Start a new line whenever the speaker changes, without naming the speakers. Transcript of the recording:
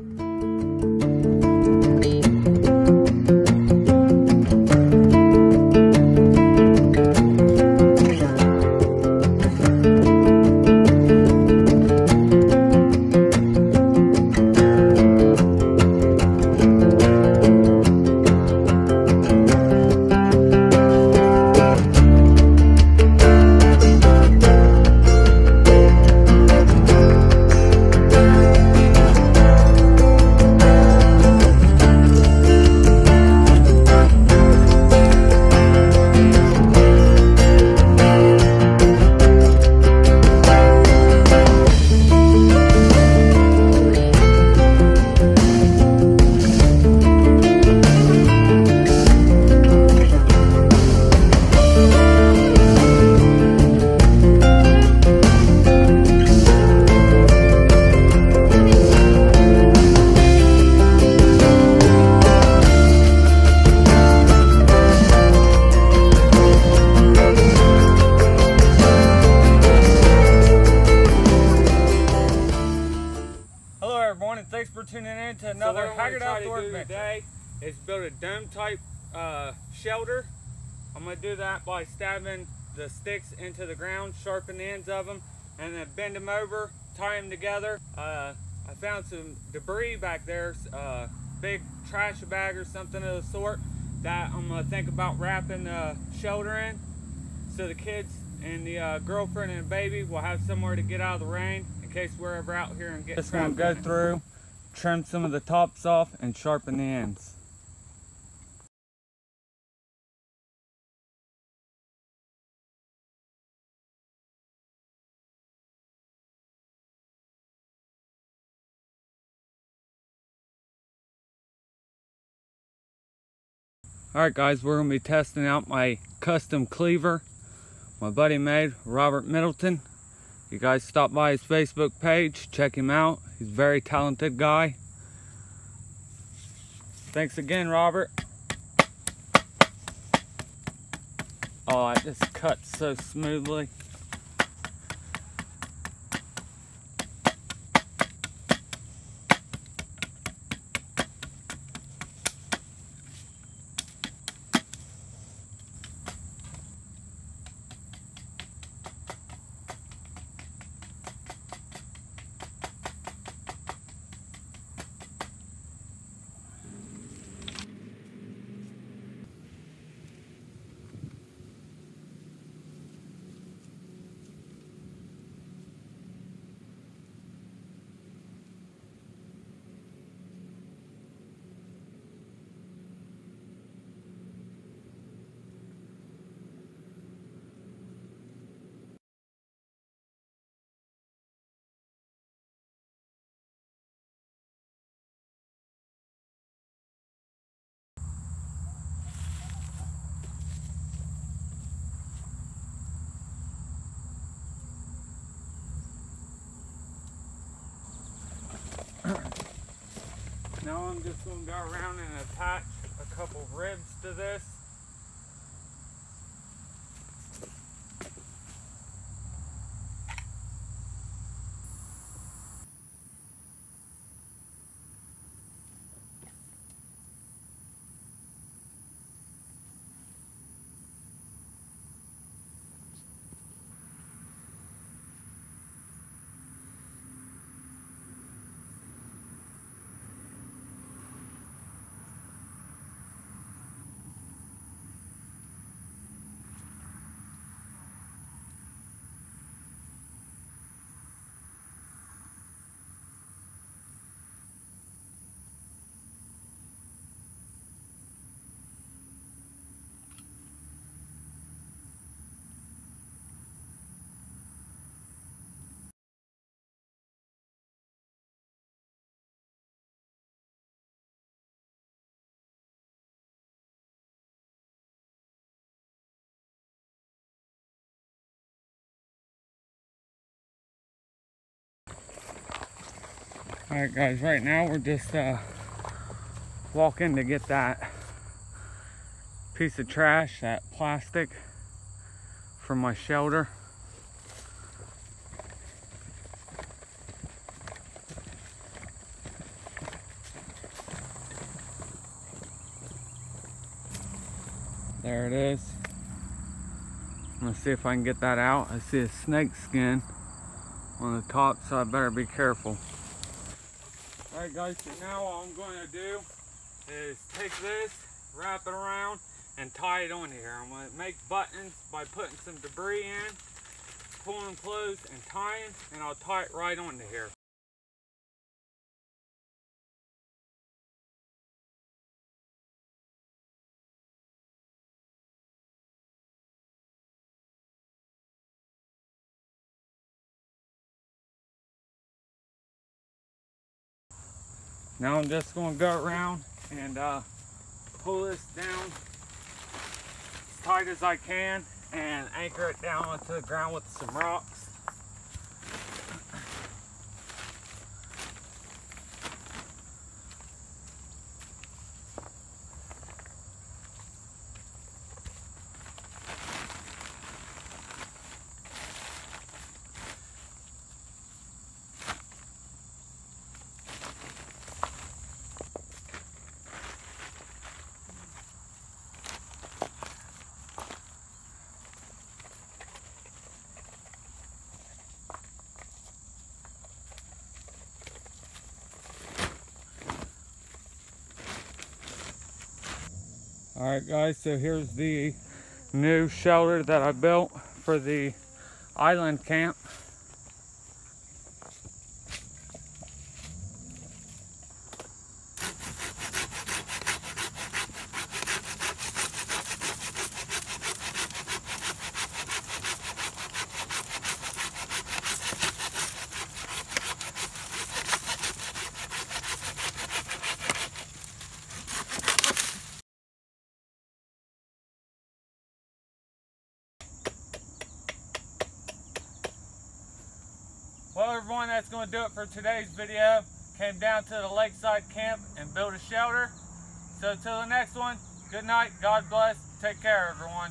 Hello everyone and thanks for tuning in to another
so
Haggard
Outdoor to do
Adventure.
today is build a dome type uh, shelter. I'm going to do that by stabbing the sticks into the ground, sharpen the ends of them, and then bend them over, tie them together. Uh, I found some debris back there, uh, big trash bag or something of the sort that I'm going to think about wrapping the shelter in so the kids and the uh, girlfriend and the baby will have somewhere to get out of the rain in case we're ever out here and get
Just gonna go through, trim some of the tops off, and sharpen the ends. Alright guys, we're going to be testing out my custom cleaver my buddy made, Robert Middleton. You guys stop by his Facebook page, check him out. He's a very talented guy. Thanks again, Robert. Oh, it just cuts so smoothly. Now I'm just going to go around and attach a couple ribs to this. Alright guys, right now we're just uh, walking to get that piece of trash, that plastic from my shelter. There it is. I'm gonna see if I can get that out. I see a snake skin on the top, so I better be careful. All right guys, so now all I'm gonna do is take this, wrap it around, and tie it on here. I'm gonna make buttons by putting some debris in, pulling closed and tying, and I'll tie it right onto here. Now I'm just gonna go around and uh, pull this down as tight as I can and anchor it down onto the ground with some rocks. All right guys, so here's the new shelter that I built for the island camp. Everyone, that's going to do it for today's video. Came down to the lakeside camp and built a shelter. So till the next one, good night, God bless, take care everyone.